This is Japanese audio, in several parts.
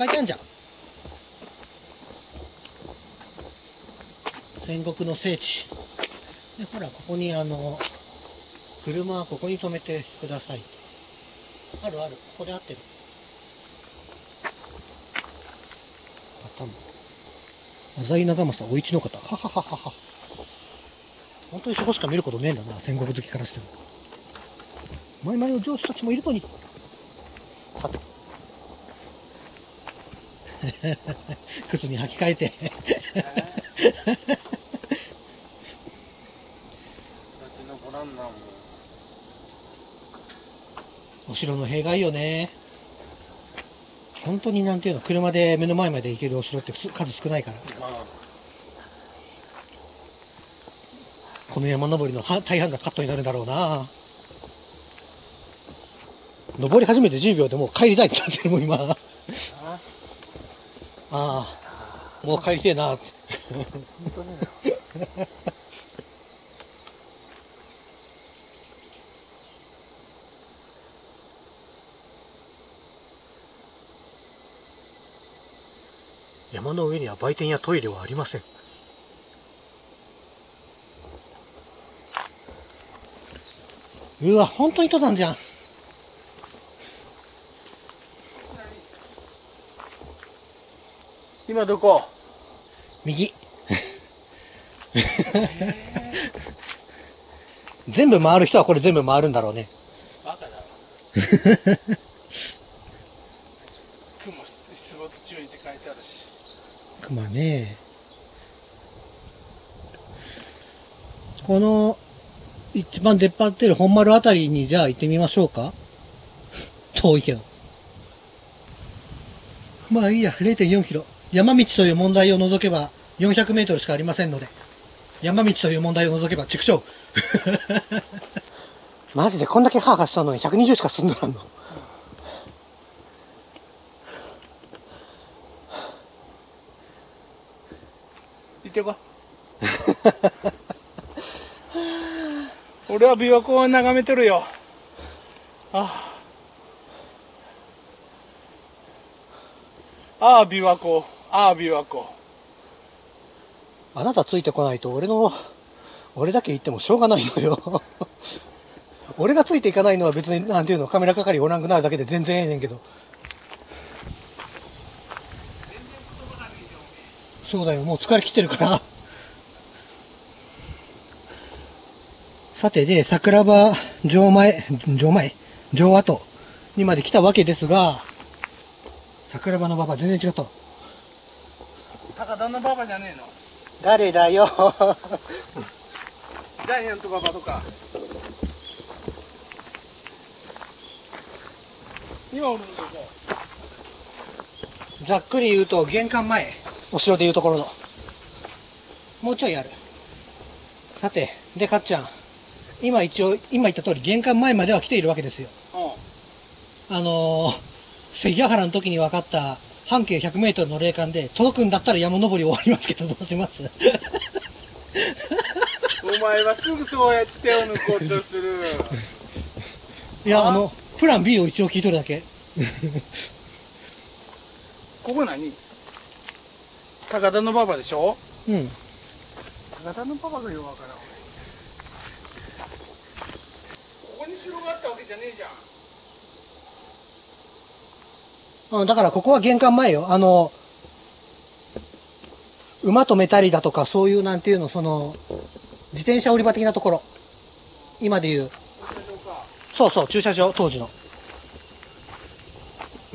書いてあるじゃん。戦国の聖地。でほらここにあの車はここに止めてください。あるある。ここで合ってる。頭浅井長政お市の方。ははははは。本当にそこしか見ることねえんだな戦国好きからしても。前々の上司たちもいるのにさて 靴に履き替えて。お城の弊害よね。本当になんていうの車で目の前まで行けるお城って数少ないから。まあこの山登りのは大半がカットになるんだろうな。登り始めて10秒でもう帰りたいってなってるもん今ああもう帰りてえなって。山の上には売店やトイレはありません。うわ本当に登山じゃん。今どこ？右。全部回る人はこれ全部回るんだろうね。バカだろ雲出没注意って書いてあるし熊ね。この一番出っ張ってる本丸あたりにじゃあ行ってみましょうか。遠いけど。まあいいや0.4キロ。山道という問題を除けば400メートルしかありませんので山道という問題を除けば畜生。マジでこんだけハーハーしたのに120しか進んどらんの？行ってこ俺は琵琶湖を眺めてるよ。ああ。ああ琵琶湖。ああ琵琶湖あなたついてこないと俺の俺だけ行ってもしょうがないのよ。俺がついていかないのは別になんていうのカメラ係おらんくなるだけで全然ええねんけど。そうだよもう疲れ切ってるから。さてで桜庭城前城前？城跡にまで来たわけですが桜庭の馬場全然違った高田の馬場じゃねえの誰だよ。ジャイアント馬場とか。今おるんだよざっくり言うと玄関前。お城でいうところの。もうちょいある。さてでかっちゃん。今一応今言った通り玄関前までは来ているわけですよ。あのー、関ヶ原の時に分かった半径 100m の霊感で届くんだったら山登り終わりますけどどうします？お前はすぐそうやって手を抜こうとする。いやあ？のプラン B を一応聞いとるだけ。ここ何？高田の馬場でしょ？うん。高田の馬場がよくわからん俺ここに城があったわけじゃねえじゃんうん、だからここは玄関前よ。あの、馬止めたりだとか、そういうなんていうの、その、自転車売り場的なところ。今で言う。そうそう、駐車場、当時の。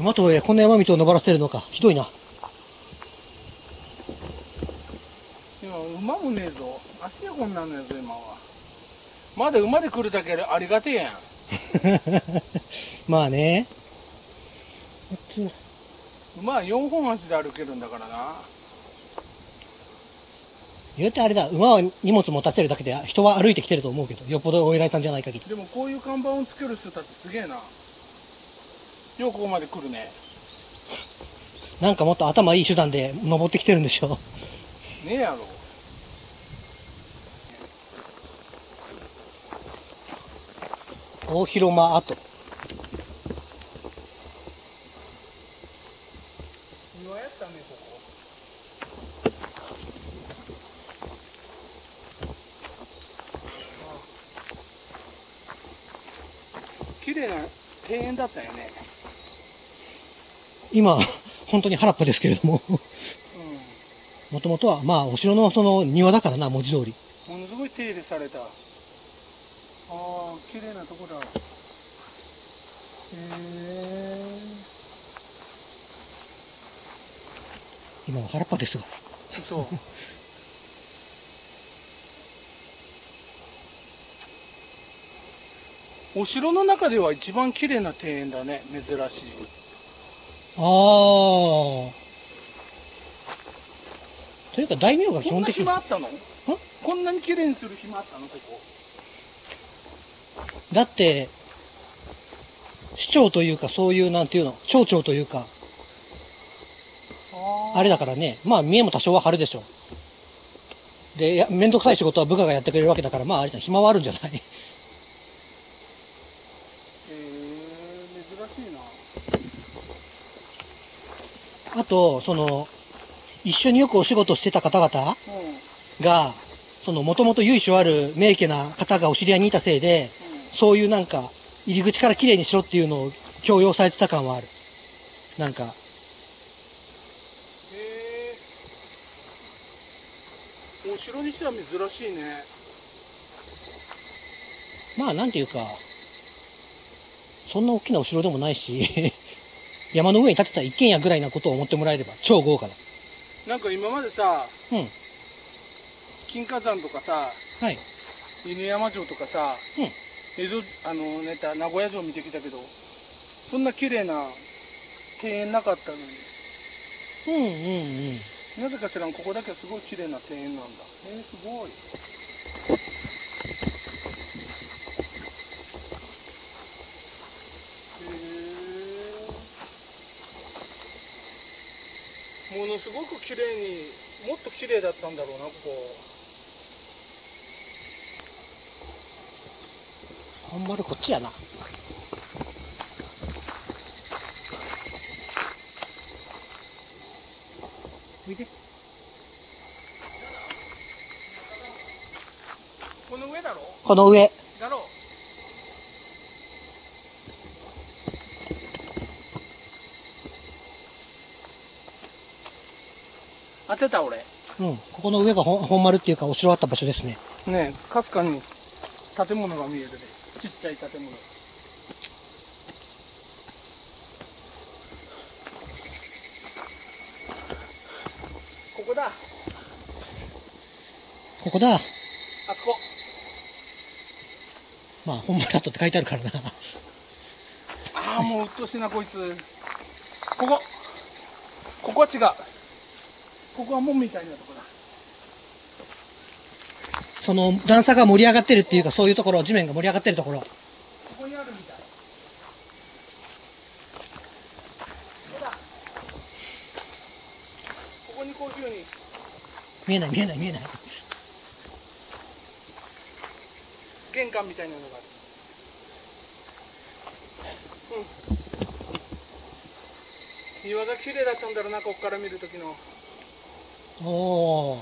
馬とはいえこんな山道を登らせるのか。ひどいな。今馬もねえぞ足がこんなんのやぞ今はまだ馬で来るだけありがてえやん まあね。馬は4本足で歩けるんだからな言うてあれだ、馬は荷物持たせるだけで人は歩いてきてると思うけど、よっぽどお偉いさんじゃない限り。でもこういう看板をつける人たちすげえなようここまで来るねなんかもっと頭いい手段で登ってきてるんでしょ。ねえやろ大広間跡。庭園だったよね今、本当に原っぱですけれども、うんもともとは、まあ、お城のその庭だからな、文字通り。ものすごい手入れされたああ綺麗なとこだへ今は原っぱですが。えそうお城の中では一番綺麗な庭園だね珍しい。というか、大名が基こんな本的に暇あったの？こんなに綺麗にする暇あったの？ここ。だって、市長というか、そういう、なんていうの、町長というか、あれだからね、まあ、見栄も多少は張るでしょ。で、いや、めんどくさい仕事は部下がやってくれるわけだから、まあ、あれだ、暇はあるんじゃないなあと、その、一緒によくお仕事してた方々が、その、もともと由緒ある名家な方がお知り合いにいたせいで、そういうなんか、入り口から綺麗にしろっていうのを強要されてた感はある。なんか、お城にしては珍しいね。まあ、なんていうか、そんな大きなお城でもないし、山の上に建てた一軒家ぐらいなことを思ってもらえれば、超豪華だ。なんか今までさうん。金華山とかさはい。犬山城とかさ、うん江戸あのネタ名古屋城見てきたけどそんな綺麗な庭園なかったのにうんうんうん。なぜか知らんここだけすごい綺麗な庭園なんだえー、すごいへえものすごく綺麗にもっと綺麗だったんだろうなここ本丸こっちやな。おいで。この上だろこの上。当てた俺うん。ここの上が本本丸っていうか、お城あった場所ですね。ねえかすかに建物が見えるねちっちゃい建物ここだあここだ。そこまあ、本丸だったって書いてあるからな。ああもううっとうしいなこいつ。ここ。ここは違う。ここは門みたいなとこだ。その段差が盛り上がってるっていうか、そういうところ、地面が盛り上がってるところ。ここにあるみたい。ここにこういうふうに。見えない見えない見えない。玄関みたいなのがあるうん庭が綺麗だったんだろうなここから見る時のおお。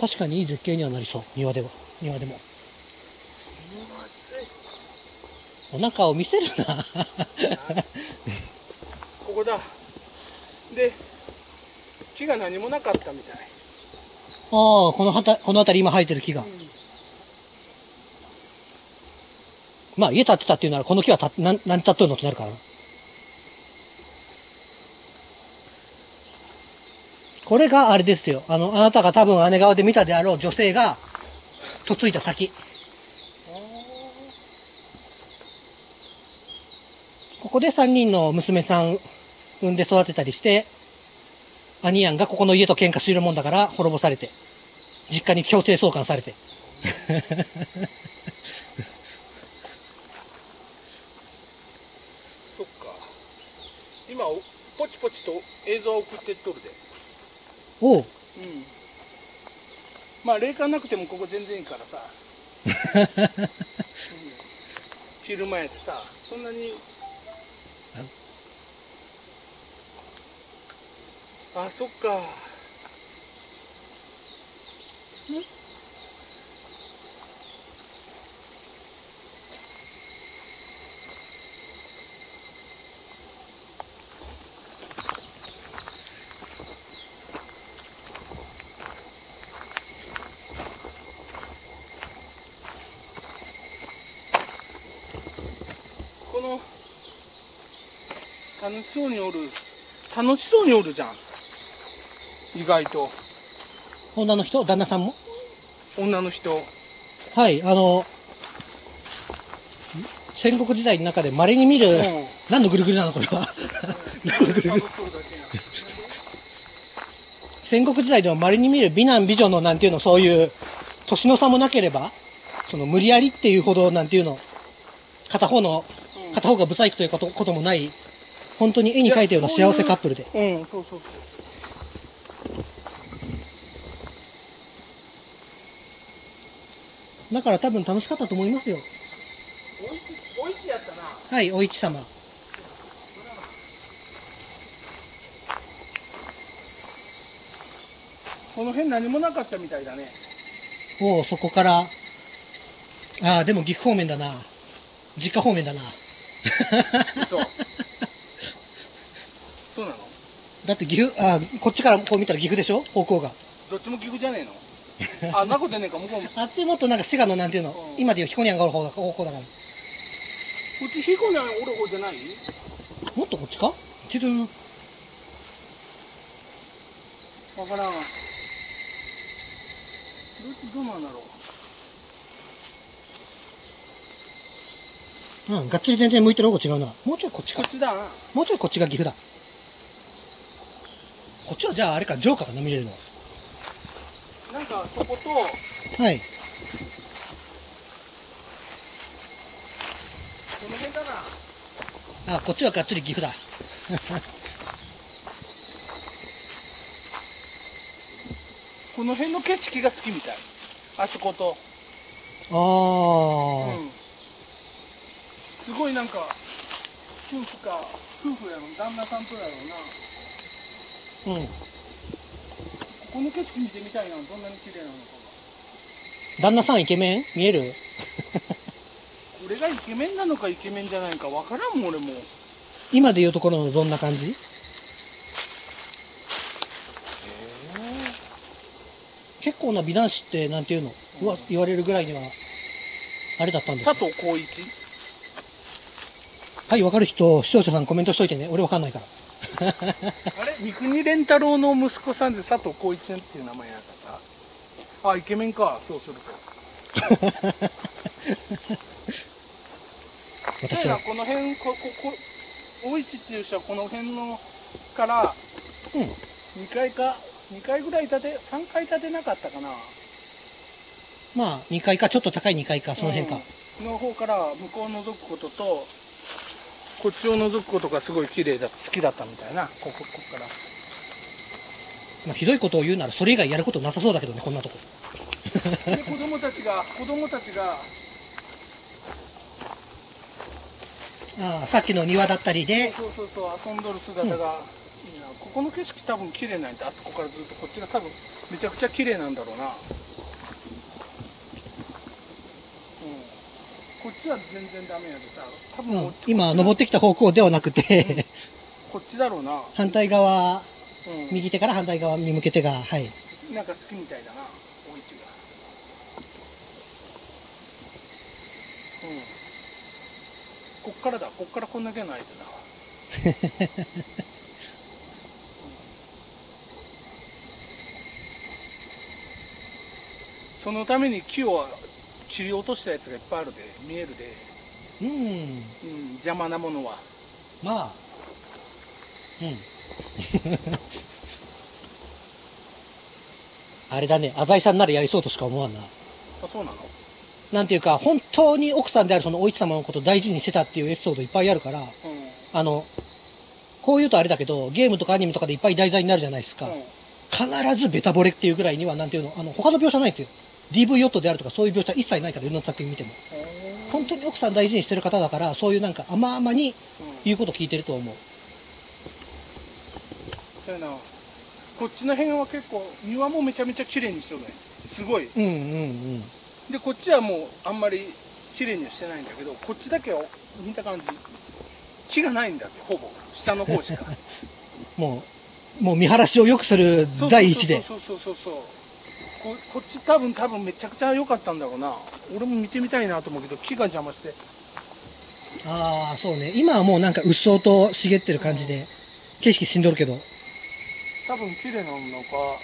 確かにいい絶景にはなりそう。庭では。庭でも。お腹を見せるな。ここだで木が何もなかったみたいああ、このはた、この辺り今生えてる木が。まあ家建ってたっていうならこの木はた何何建っとるのってなるからな。これがあれですよ。あの、あなたが多分姉川で見たであろう女性が、嫁いだ先。ここで3人の娘さん産んで育てたりして、兄やんがここの家と喧嘩してるもんだから滅ぼされて、実家に強制送還されて。そっか今ポチポチと映像を送ってっとるでおう。うん。まあ霊感なくてもここ全然いいからさ、うん、昼前でさ。そんなに。あそっか楽しそうにおる楽しそうにおるじゃん。意外と。女の人？旦那さんも？女の人。はいあの戦国時代の中で稀に見る、うん。何のぐるぐるなのこれは？何の 戦国時代でも稀に見る美男美女のなんていうのそういう年の差もなければその無理やりっていうほどなんていうの片方のうん。片方がブサイクということこともない本当に絵に描いたような幸せカップルで。うんそうそうそう。だから多分楽しかったと思いますよ。おいしおいしいやったな。はいお市様。この辺何もなかったみたいだね。おおそこから。ああでも岐阜方面だな。実家方面だな そうなの？だって岐阜あーこっちからこう見たら岐阜でしょ？方向が。どっちも岐阜じゃねえの？あなことねえか？向こうも。こあっちもっとなんか滋賀の？なんていうの、うん。今でいう彦根がおる方だ方向だから。っち彦根おる方じゃない？もっとこっちか？ちょっとわからんどっちどうなんだろう？うんがっちり全然向いてる方が違うな。もうちょいこっちか。こっちだな。もうちょいこっちが岐阜だこっちはじゃああれか城下かな見れるのなんかそことはい。この辺だな。あこっちはがっつり岐阜だ。この辺の景色が好きみたい。あそこと。ああ、うん。すごいなんか夫婦か夫婦やろ旦那さんとやろうなうんこの景色見てみたいなどんなに綺麗なのか旦那さんイケメン？見える？俺がイケメンなのかイケメンじゃないかわからんもん俺も。今でいうところのどんな感じ？結構な美男子ってなんていうの、うわ言われるぐらいにはあれだったんです佐藤浩一はい分かる人視聴者さんコメントしといてね。俺分かんないから。あれ？三國連太郎の息子さんで佐藤浩一っていう名前やった？あイケメンか。そうすると。私はこの辺こここ大市っていう人はこの辺のからうん。2階か2階ぐらい建て3階建てなかったかな。まあ2階かちょっと高い2階かその辺か、うん。の方から向こうを覗くこととこっちを覗くことがすごい綺麗だ好きだったみたいな。ここここから。まあ、ひどいことを言うならそれ以外やることなさそうだけどねこんなとこ。で子供たちが子供たちが。ああさっきの庭だったりで。そうそうそう遊んどる姿が。いいな、ここの景色多分綺麗なんであそこからずっと。こっちが多分めちゃくちゃ綺麗なんだろうなうんこっちは全然ダメやでさ多分うんもう、今登ってきた方向ではなくてこっちだろうな、うん、反対側右手から反対側に向けてがはい。なんか好きみたいだなお市が。うん。こっからだ。こっからこんだけの間だ。そのために木を切り落としたやつがいっぱいあるで。見えるで、うんうん、邪魔なものは。まあ。うん。あれだね。浅井さんならやりそうとしか思わんな。あそうなの？なんていうか本当に奥さんであるそのお市様のことを大事にしてたっていうエピソードいっぱいあるからうあのこう言うとあれだけどゲームとかアニメとかでいっぱい題材になるじゃないですか、ん、うん。必ずベタボレっていうぐらいにはなんていうのあの他の描写ないんですよ DV ヨットであるとかそういう描写一切ないからいろんな作品見ても。本当に奥さん大事にしてる方だからそういうなんか甘々に言うこと聞いてると思う。そうやな。こっちの辺は結構庭もめちゃめちゃ綺麗にしてるね。すごい。うんうんうん。でこっちはもうあんまり綺麗にはしてないんだけどこっちだけは見た感じ木がないんだってほぼ。下の方しか。もうもう見晴らしを良くする第一でそうそうそうそうそうここっち多分多分めちゃくちゃ良かったんだろうな。俺も見てみたいなと思うけど木が邪魔して。ああそうね。今はもうなんかうっそうと茂ってる感じで、景色しんどるけど。多分綺麗なのか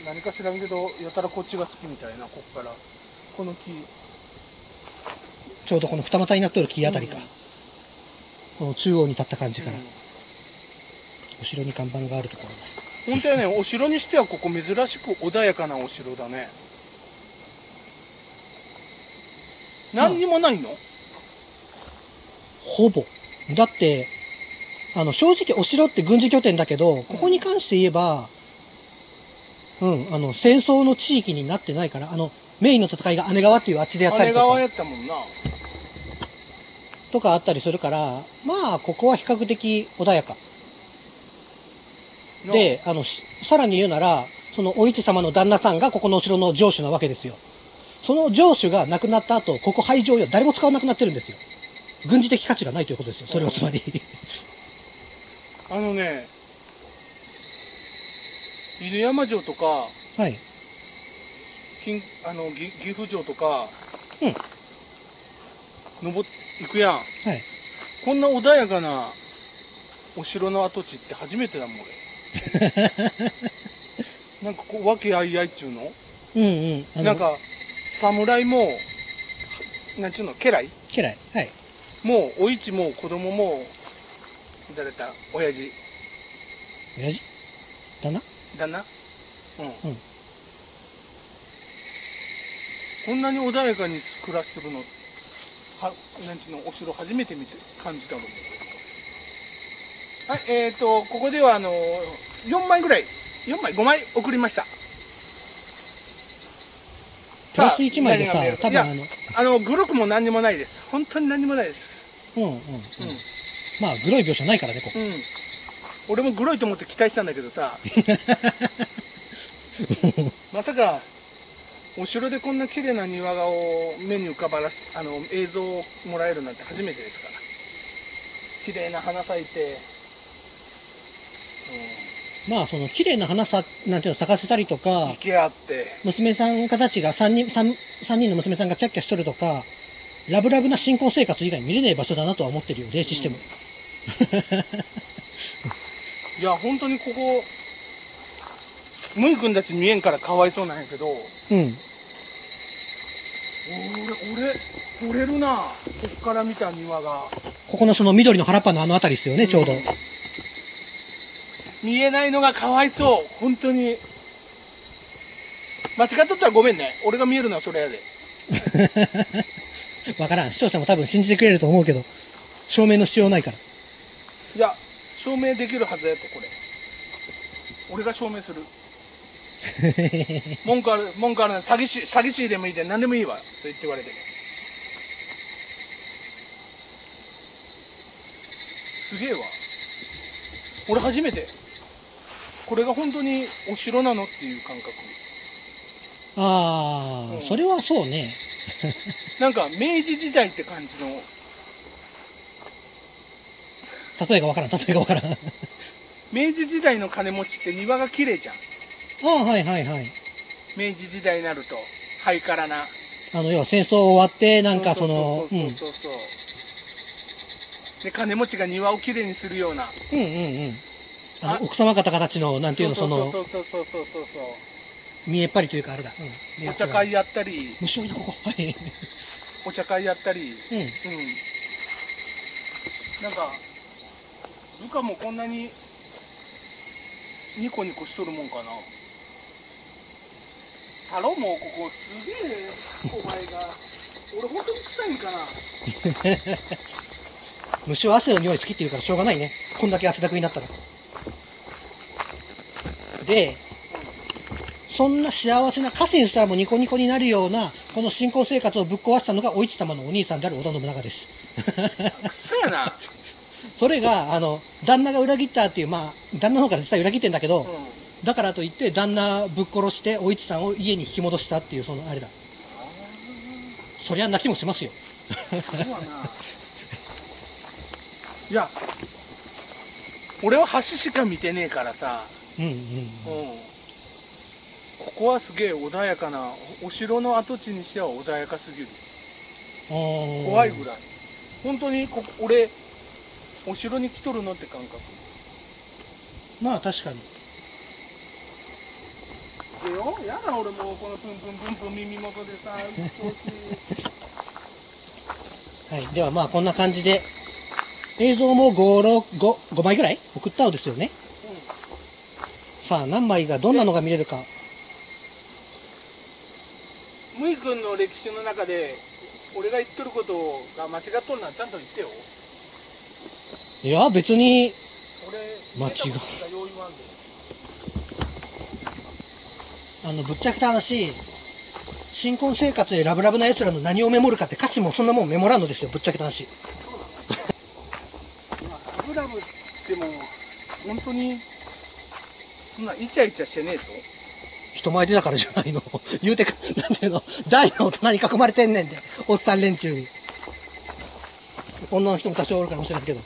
何か知らんけどやたらこっちが好きみたいなこっから。この木。ちょうどこの二股になっとる木あたりか、うん。この中央に立った感じから、うん。後ろに看板があるところだ。本当はねお城にしてはここ珍しく穏やかなお城だね何にもないの、ほぼ。だってあの正直お城って軍事拠点だけどここに関して言えばうんあの戦争の地域になってないからあのメインの戦いが姉川っていうあっちでやったり姉とか。川やったもんな。とかあったりするからまあここは比較的穏やか。であのしさらに言うならそのお市様の旦那さんがここのお城の城主なわけですよその城主が亡くなった後ここ廃城よ。誰も使わなくなってるんですよ。軍事的価値がないということですよ。それはつまり。あのね犬山城とかはい。金あのぎ岐阜城とか、うん。登っ行くやん。はい。こんな穏やかなお城の跡地って初めてだもん俺。なんかこう和気あいあいっちゅうの？うんうん。なんか侍もなんちゅうの家来？家来。はい。もうお市も子供も誰だ親父。親父？だな旦那？うん、うん。こんなに穏やかに暮らしてるのはなんちゅうのお城初めて見て感じたの。はいえー、とここではあの4枚ぐらい4枚5枚送りましたプラス1枚でさ多分あの。あのグロくも何にもないです。本当に何にもないです。うんうん、うん。うんまあグロい描写ないからねここ。うん。俺もグロいと思って期待したんだけどさ。まさかお城でこんな綺麗な庭画を目に浮かばらしあの映像をもらえるなんて初めてですから。綺麗な花咲いて、まあその綺麗な花さなんていうの咲かせたりとうん、か娘さんたちが3人三三人の娘さんがキャッキャしとるとかラブラブな新婚生活以外見れない場所だなとは思ってるよ霊視しても、いや本当にここムイ君たち見えんからかわいそうなんやけどうん。俺俺惚れるなこっから見た庭が。ここのその緑の原っぱのあの辺りですよねちょうど、見えないのがかわいそう。本当に。間違っとったらごめんね。俺が見えるのはそれやで。わからん。視聴者も多分信じてくれると思うけど証明の必要ないから。いや証明できるはずやってこれ。俺が証明する。文句ある文句あるな詐欺師詐欺師でもいいで何でもいいわ。と言って言われて。もすげえわ。俺初めてこれが本当にお城なのっていう感覚。ああ、うん。それはそうね。なんか明治時代って感じの。例えがわからん例えがわからん。あ明治時代の金持ちって庭が綺麗じゃん。あはいはいはい。明治時代になるとハイカラな。あの要は戦争終わってなんかそのそううんそうそうそう。で金持ちが庭をきれいにするような。うんうんうんああの奥様方たちのなんていうのそのそうそうそうそうそうそう見えっぱりというかあれだ、うん、お茶会やったり。虫多いなここはい。お茶会やったり。うん。うん。なんか部下もこんなにニコニコしとるもんかな。太郎もここすげえお前が俺本当に臭いんかな。虫は汗の匂い好きっていうからしょうがないね。こんだけ汗だくになったらでそんな幸せな家臣すらもニコニコになるようなこの新婚生活をぶっ壊したのがお市様のお兄さんである織田信長です。臭やな。それがあの旦那が裏切ったっていうまあ旦那の方から実際裏切ってんだけど、うん。だからといって旦那ぶっ殺してお市さんを家に引き戻したっていうそのあれだ。そりゃ泣きもしますよ。そうやな。いや俺は橋しか見てねえからさここはすげえ穏やかなお城の跡地にしては穏やかすぎる。怖いぐらい。本当にこ俺お城に来とるのって感覚。まあ確かに。でよやだ俺もうこのプンプンプンプン耳元でさ はい。ではまあこんな感じで映像も565枚ぐらい送ったのですよね、さあ何枚がどんなのが見れるか。ムイ君の歴史の中で俺が言っとることが間違っとるのはちゃんと言ってよ。いや別に。俺間違う。あのぶっちゃけた話。新婚生活でラブラブな奴らの何をメモるかって歌詞もそんなもんメモらんのですよぶっちゃけた話。ラブラブっても本当にそんなイチャイチャしてねえぞ人前でだからじゃないの。言うてかなんていうの？大の大人に囲まれてんねんで。おっさん連中に。女の人も多少おるかもしれないけど。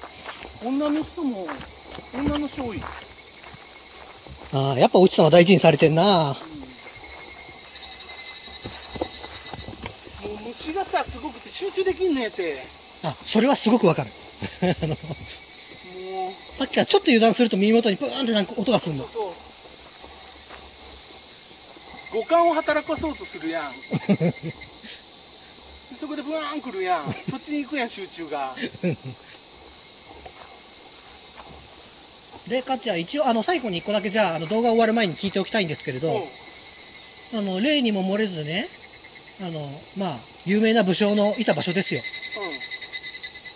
女の人も女の人多いああやっぱおちさんは大事にされてんな。もう虫がさすごくて集中できんねえって。あそれはすごくわかる。あのさっきからちょっと油断すると耳元にブーンってなんか音がするの。そう五感を働かそうとするやん。そこでブワーン来るやん。そっちに行くやん集中が。でかっちゃん一応あの最後に1個だけじゃああの動画終わる前に聞いておきたいんですけれど、うん。あの例にも漏れずねあのまあ有名な武将のいた場所ですよ。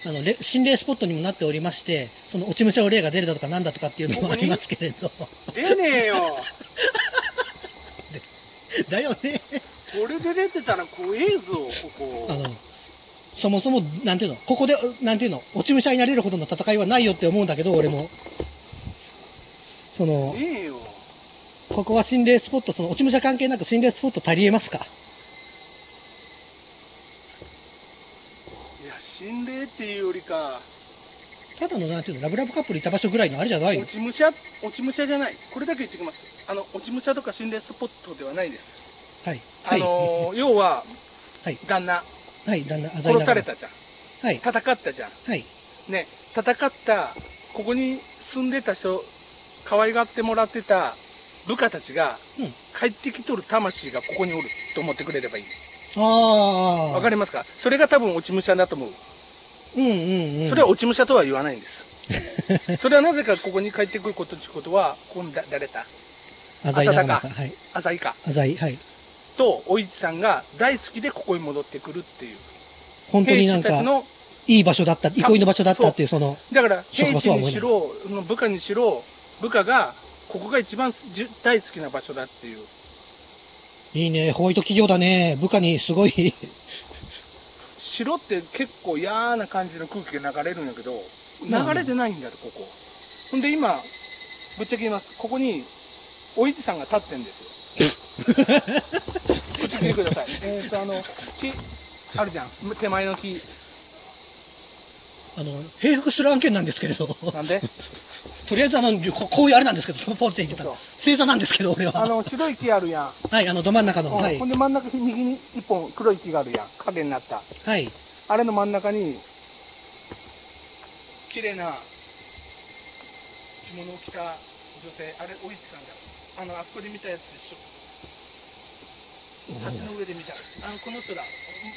あのれ心霊スポットにもなっておりましてその落ち武者の霊が出るだとかなんだとかっていうのもありますけれど。出ねえよ だよね。これで出てたら怖えぞここ。あのそもそもなんていうの？ここでなんていうの？落ち武者になれるほどの戦いはないよって思うんだけど俺も。そのねえよ。ここは心霊スポットその落ち武者関係なく心霊スポット足りえますか？いや心霊っていうよりかただのなんていうの？ラブラブカップルいた場所ぐらいのあれじゃないの？落ち武者落ち武者じゃない。これだけ言ってきますあの落ち武者とか心霊スポットではないです。はい。あのー 要ははい。旦那。はい旦那殺されたじゃん。はい。戦ったじゃん。はい。ね戦ったここに住んでた人可愛がってもらってた部下たちが、帰ってきとる魂がここにおると思ってくれればいい。ああわかりますか？それが多分落ち武者だと思う。うんうんうん。それは落ち武者とは言わないんです。それはなぜかここに帰ってくることってことはここにだ誰だ？浅田か。浅井か。浅井はい。とお市さんが大好きでここに戻ってくるっていう。本当になんかいい場所だった憩いの場所だったっていうそのだから兵士にしろその部下にしろ部下がここが一番大好きな場所だっていう。いいねホワイト企業だね。部下にすごい。城って結構嫌な感じの空気が流れるんだけどまあ流れてないんだよここ。ほんで今ぶっちゃけ言います。ここにお市さんが立ってんですよ。こ っち来てください。えっ、とあの木あるじゃん。手前の木。あの平服する案件なんですけれど。なんで？とりあえずあのここういうあれなんですけど。ポンって言ってた。そう。星座なんですけど俺は。あの白い木あるやん、はいあのど真ん中の。うんはい。ほんで真ん中右に一本黒い木があるやん。影になった。はい。あれの真ん中に綺麗な着物を着た女性あれお市さんだあのあそこで見たやつでしょ橋の上で見たあのこの人だ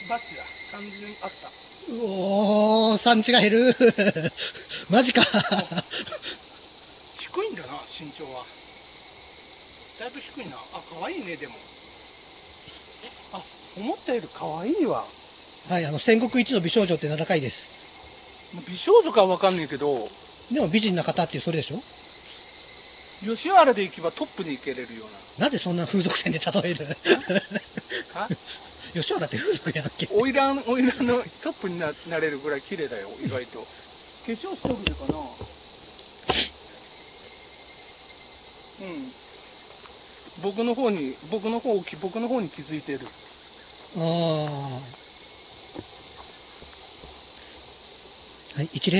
バッチだ。完全にあった。うおー産地が減る。マジか。低いんだな身長は。だいぶ低いな。あ可愛いねでも。あ思ったより可愛いわ。はいあの戦国一の美少女って名高いです。美少女かは分かんないけど。でも美人な方っていうそれでしょ？吉原で行けばトップに行けれるような。なぜそんな風俗店で例える？あ吉原って風俗やんけ。花魁花魁のトップにななれるぐらい綺麗だよ意外と。化粧しておるかな？うん。僕の方に僕の方を僕の方に気づいてる。ああはい一礼。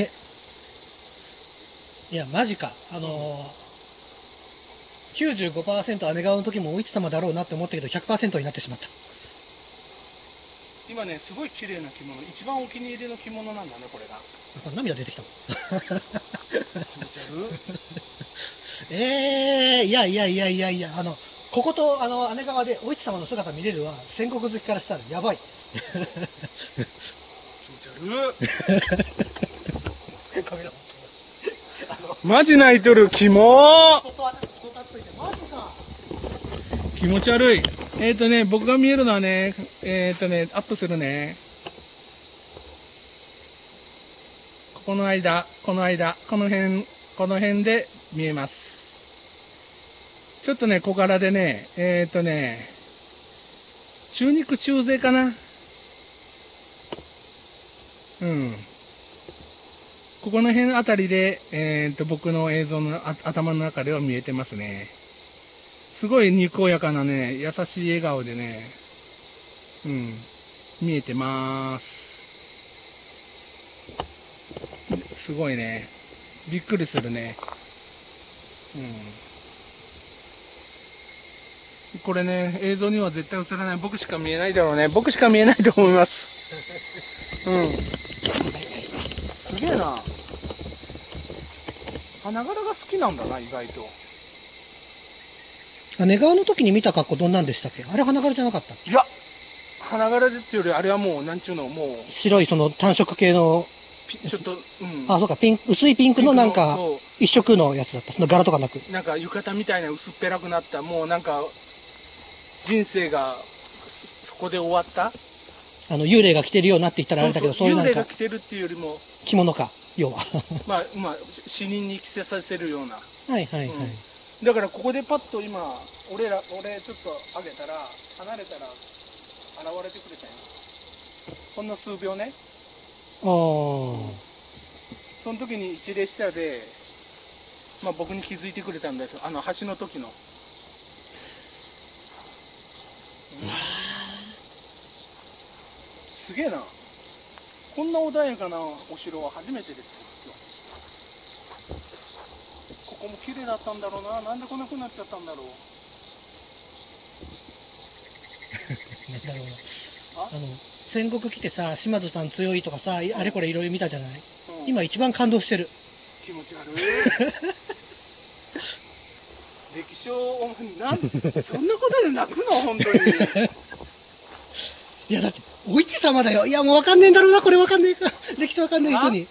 いやマジか。あのー、95%姉川の時もお市様だろうなって思ったけど100%になってしまった今ねすごい綺麗な着物一番お気に入りの着物なんだねこれがあこれ涙出てきたもん えー、いやいやいやいやいや、あの、ここと、あの、姉川でお市様の姿見れるは、戦国好きからしたらやばい。マジ泣いとる。キモー気持ち悪いえっ、ー、とね僕が見える。のはねえっ、ー、とねアップする。ねこの間この間この辺この辺で見えます。ちょっとね小柄でねえっ、ー、とね中肉中背かな。うん。ここの辺あたりで、えー、と僕の映像の頭の中では見えてますね。すごいにこやかなね、優しい笑顔でね、うん、見えてます。すごいね。びっくりするね。うん。これね、映像には絶対映らない。僕しか見えないだろうね。僕しか見えないと思います。うん。すげえな。花柄が好きなんだな、意外と。姉川の時に見た格好どんなんでしたっけ？あれ花柄じゃなかったいや、花柄ですより、あれはもう、なんちゅうの、もう、白いその単色系の、ピちょっと、うん。あ、そうか、ピン薄いピンクのなんか一色のやつだった。その柄とかなく。なんか浴衣みたいな薄っぺらくなった、もうなんか、人生がそこで終わった？あの、幽霊が着てるようになっていったらあれだけど、そういう幽霊なんかが着てるっていうよりも、着物か、要は。まあ、まあ、死人に着せさせるような。はいはいはい。だからここでパッと今、俺ら、俺ちょっと上げたら、離れたら、現れてくれたよ。ほんの数秒ね。その時に一列車で、まあ僕に気づいてくれたんですよ。あの橋の時の。すげえな。こんな穏やかなお城は初めてですよ。ここも綺麗だったんだろうな。なんでこんな風になっちゃったんだろう。なんだろうな。戦国来てさ、島津さん強いとかさ、いあれこれいろいろ見たじゃない？うん今一番感動してる。気持ち悪い。歴史を、なん、そんなことで泣くの本当に。いやだって、お市様だよ。いやもうわかんねえんだろうな、これわかんねえか。歴史わかんねえ人に。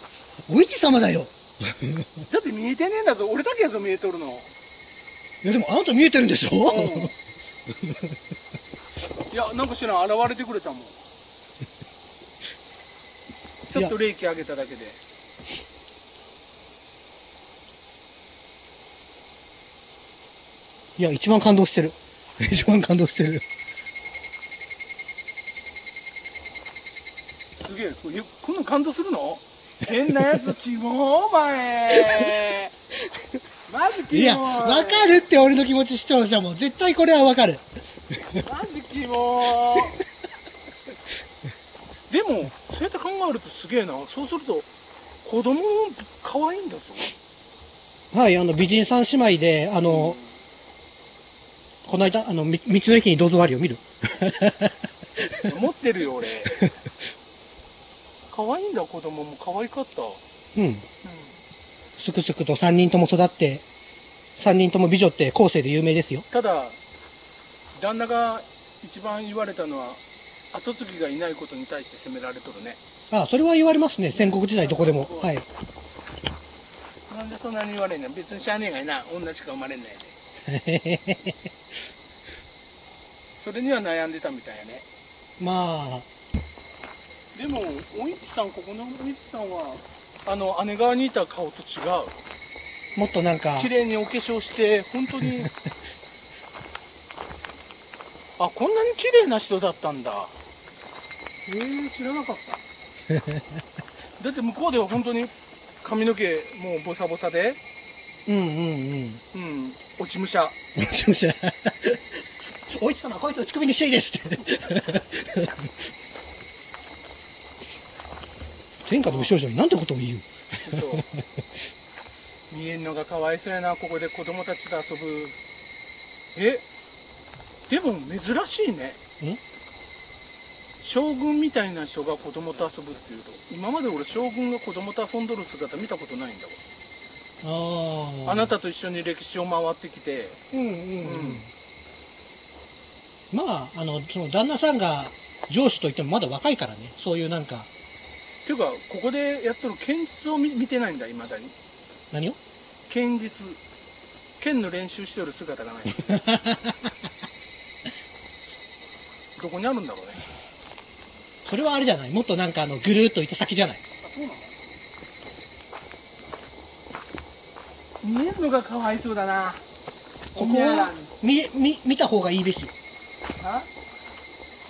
お市様だよ。だって見えてねえんだぞ。俺だけやぞ見えとるの。いやでもあなた見えてるんでしょ、いや、なんか知らん、現れてくれたもん。ちょっと冷気上げただけで。いや、一番感動してる。一番感動してる。すげえ、これこんなん感動するの？変なやつ、キモお前。マジキモいや、わかるって俺の気持ち視聴者も。絶対これはわかる。マジキモでも、そうやって考えるとすげえな。そうすると、子供可愛いんだぞ。はい、あの、美人三姉妹で、あの、この間、あの、み道の駅に銅像あるよ、見る？持ってるよ、俺。可愛いんだ、子供も。可愛かった。うん。すくすくと三人とも育って、三人とも美女って後世で有名ですよ。ただ、旦那が一番言われたのは、後継ぎがいないことに対して責められとるね。あ、それは言われますね。戦国時代どこでも。はい。なんでそんなに言われんの別にしゃあねえがいな。女しか生まれんないで。それには悩んでたみたいやね。まあ、でも、おいちさん、ここのおいちさんは、あの、姉川にいた顔と違う。もっとなんか綺、麗にお化粧して、本当に。あ、こんなに綺麗な人だったんだ。えー、知らなかった。だって向こうでは本当に髪の毛もうボサボサで、うんうんうん。うん、落ち武者。すいません。お市様、こいつを乳首にしていいですって。天下の無少女になんてことを言う？見えんのがかわいそうやな、ここで子供たちと遊ぶ。え？でも珍しいね。将軍みたいな人が子供と遊ぶっていうと今まで俺将軍が子供と遊んどる姿見たことないんだわ。ああなたと一緒に歴史を回ってきて。うんうんうん、まああのその旦那さんが上司といってもまだ若いからね。そういうなんか。っていうかここでやっとる剣術を見見てないんだいまだに。何を？剣術。剣の練習してる姿がない。どこにあるんだろうねそれはあれじゃない？もっとなんかあのぐるーっと行った先じゃない？見えるのがかわいそうだな。ここ？は見見見た方がいいべし。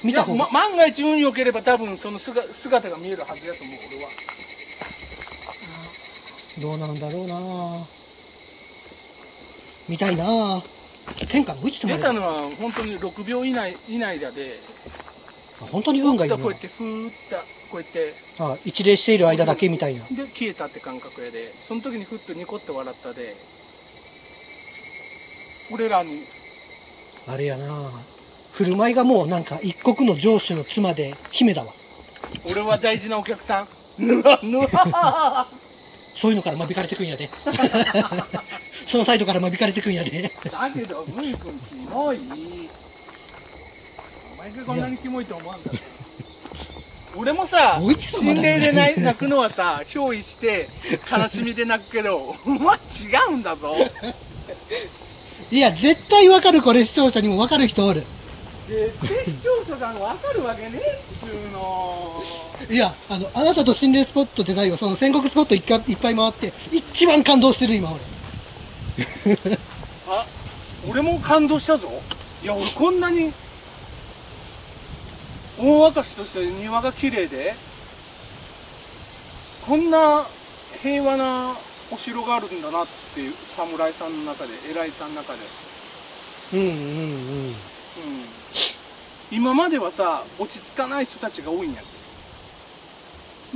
見た方が、ま、万が一運良ければ多分その姿姿が見えるはずだと思う俺は。どうなんだろうな。見たいな。天下のウイチ様だ出たのは本当に6秒以内以内だで本当に運がいいな。こうやってふーったこうやって。あ一礼している間だけみたいな。で消えたって感覚やで。その時にふっとニコって笑ったで。俺らに。あれやな。振る舞いがもうなんか一国の上司の妻で姫だわ。俺は大事なお客さん。ぬわぬわ。そういうのから間引かれてくんやで。そのサイドから間引かれてくんやで。だけどムイ君キモいこんなにキモいと思わんだろ 俺もさ心霊で泣泣くのはさ憑依して悲しみで泣くけどお前違うんだぞ。いや絶対わかるこれ視聴者にもわかる人おる。絶対視聴者さん分かるわけねえっつうの。いやあのあなたと心霊スポットでないよその戦国スポットいっかいっぱい回って一番感動してる今俺。あ俺も感動したぞ。いや俺こんなに大明かしとして庭が綺麗でこんな平和なお城があるんだなっていう侍さんの中で偉いさんの中で、うんうんうん。うん、今まではさ落ち着かない人たちが多いんや。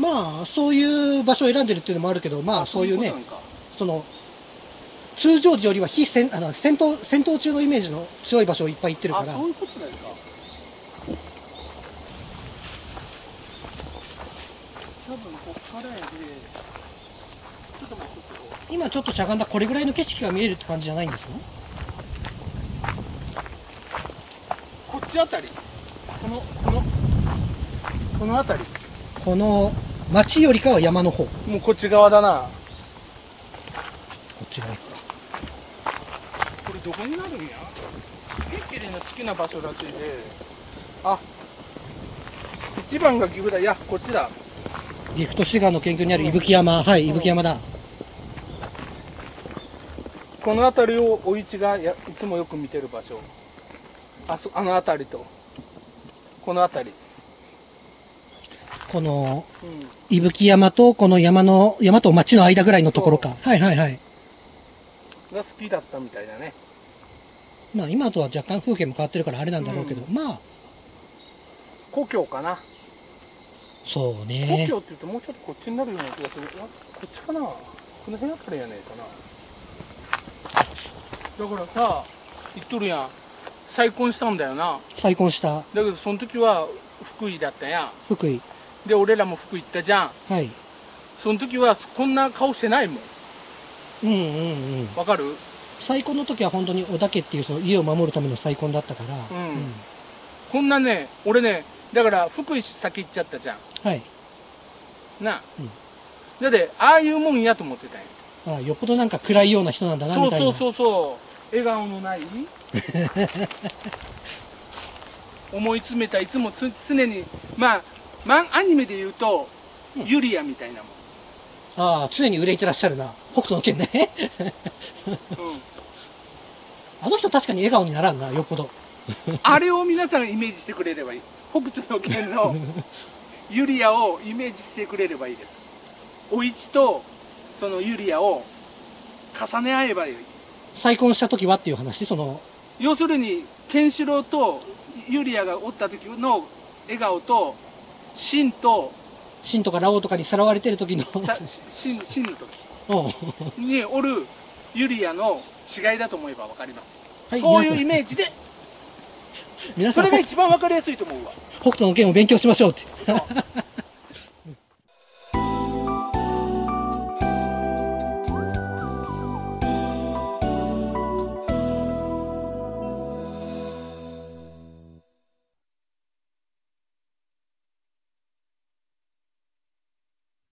まあそういう場所を選んでるっていうのもあるけどまあそういうねその通常時よりは非戦あの戦闘戦闘中のイメージの強い場所をいっぱい行ってるから。あそういうことですか多分こっからやでちょっと待って今ちょっとしゃがんだこれぐらいの景色が見えるって感じじゃないんですこっちあたり。このこのこのあたり。かこの町よりかは山の方。こもうこっち側だな。っち側か。これどこになるんや？ピッキリの好きな場所らしいで。あ一番が岐阜だ。いやこっちだ。岐阜と滋賀の県境にある伊吹山。はい伊吹山だこの辺りをお市がやいつもよく見てる場所。あそあの辺りと。この辺り。このうん。伊吹山とこの山の山と町の間ぐらいのところか。はいはいはい。が好きだったみたいだね。まあ今とは若干風景も変わってるからあれなんだろうけど、まあ。故郷かな。そう故ね郷って言うともうちょっとこっちになるような気がする。あこっちかな。この辺あたりやねえかなだからさ言っとるやん。再婚したんだよな。再婚した。だけどその時は福井だったやん。福井。で俺らも福井行ったじゃん。はい。その時はこんな顔してないもん。うんうんうん。わかる？再婚の時は本当に小田家っていうその家を守るための再婚だったから、うん。こんなね俺ねだから福井先行っちゃったじゃん。はい。な。あ、だってああいうもんやと思ってたんや。ああよっぽどなんか暗いような人なんだなみたいな。そうそうそうそう笑顔のない 思い詰めたいつもつ常にまあマンアニメで言うと、ユリアみたいなもん、ああ常に憂いてらっしゃるな。北斗の拳ね。あの人確かに笑顔にならんなよっぽど。あれを皆さんイメージしてくれればいい。北斗の拳のユリアをイメージしてくれればいいです。お市とそのユリアを重ね合えばいい再婚した時はっていう話？その。要するにケンシロウとユリアがおった時の笑顔とシンとシンとかラオウとかにさらわれてる時の。さシンシンの時う。んにおるユリアの違いだと思えば分かります、はいそういうイ皆メージで皆さん。それが一番分かりやすいと思うわ。北斗の剣を勉強しましょうって。